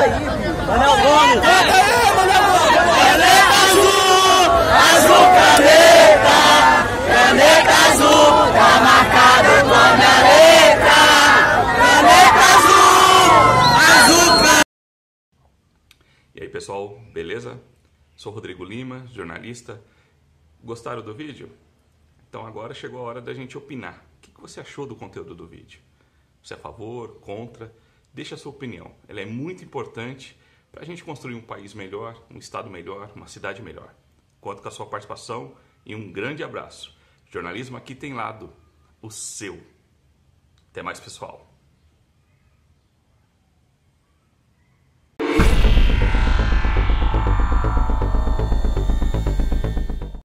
Manel Gomes. Manel Caneta azul, azul caneta, caneta azul, tá marcada com a minha letra. Caneta azul, azul caneta. E aí, pessoal, beleza? Sou Rodrigo Lima, jornalista. Gostaram do vídeo? Então agora chegou a hora da gente opinar. O que você achou do conteúdo do vídeo? Você é a favor, contra? Deixe a sua opinião. Ela é muito importante para a gente construir um país melhor, um estado melhor, uma cidade melhor. Conto com a sua participação e um grande abraço. Jornalismo aqui tem lado, o seu. Até mais, pessoal.